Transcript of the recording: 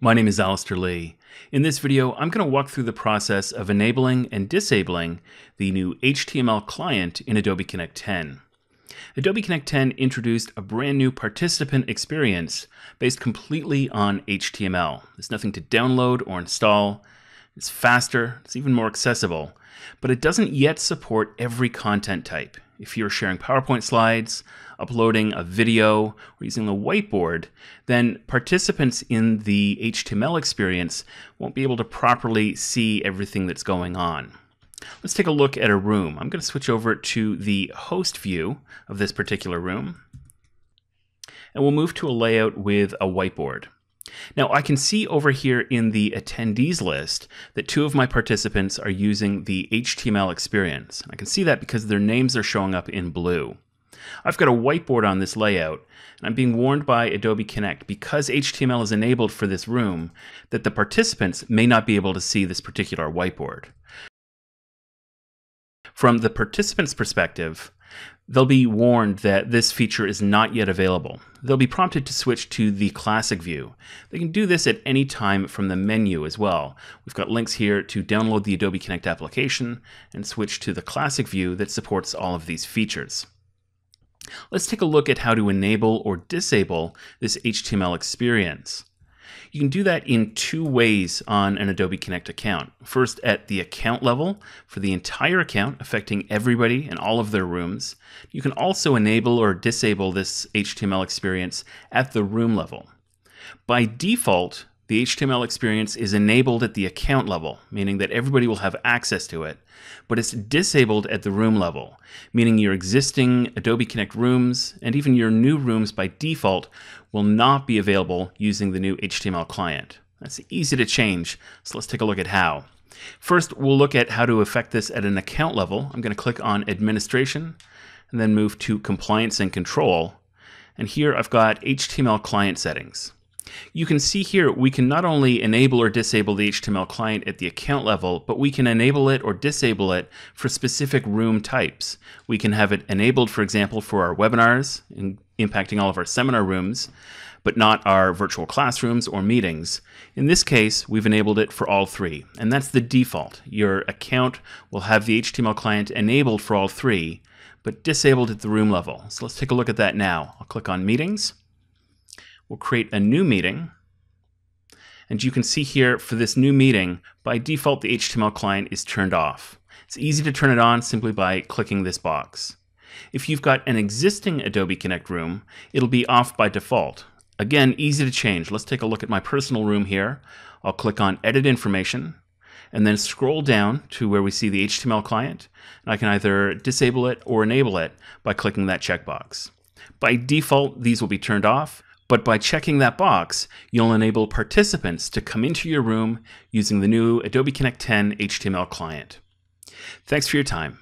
My name is Alistair Lee. In this video, I'm going to walk through the process of enabling and disabling the new HTML client in Adobe Connect 10. Adobe Connect 10 introduced a brand new participant experience based completely on HTML. There's nothing to download or install. It's faster, it's even more accessible, but it doesn't yet support every content type. If you're sharing PowerPoint slides, uploading a video, or using a whiteboard, then participants in the HTML experience won't be able to properly see everything that's going on. Let's take a look at a room. I'm going to switch over to the host view of this particular room. And we'll move to a layout with a whiteboard. Now I can see over here in the attendees list that two of my participants are using the HTML experience. I can see that because their names are showing up in blue. I've got a whiteboard on this layout, and I'm being warned by Adobe Connect because HTML is enabled for this room that the participants may not be able to see this particular whiteboard. From the participant's perspective, they'll be warned that this feature is not yet available. They'll be prompted to switch to the classic view. They can do this at any time from the menu as well. We've got links here to download the Adobe Connect application and switch to the classic view that supports all of these features. Let's take a look at how to enable or disable this HTML experience. You can do that in two ways on an Adobe Connect account. First, at the account level for the entire account, affecting everybody and all of their rooms. You can also enable or disable this HTML experience at the room level. By default, the HTML experience is enabled at the account level, meaning that everybody will have access to it, but it's disabled at the room level, meaning your existing Adobe Connect rooms and even your new rooms by default will not be available using the new HTML client. That's easy to change, so let's take a look at how. First, we'll look at how to affect this at an account level. I'm going to click on Administration and then move to Compliance and Control. And here I've got HTML client settings. You can see here we can not only enable or disable the HTML client at the account level, but we can enable it or disable it for specific room types. We can have it enabled, for example, for our webinars, in, impacting all of our seminar rooms, but not our virtual classrooms or meetings. In this case, we've enabled it for all three, and that's the default. Your account will have the HTML client enabled for all three, but disabled at the room level. So let's take a look at that now. I'll click on Meetings. We'll create a new meeting. And you can see here for this new meeting, by default, the HTML client is turned off. It's easy to turn it on simply by clicking this box. If you've got an existing Adobe Connect room, it'll be off by default. Again, easy to change. Let's take a look at my personal room here. I'll click on Edit Information, and then scroll down to where we see the HTML client. And I can either disable it or enable it by clicking that checkbox. By default, these will be turned off, but by checking that box, you'll enable participants to come into your room using the new Adobe Connect 10 HTML client. Thanks for your time.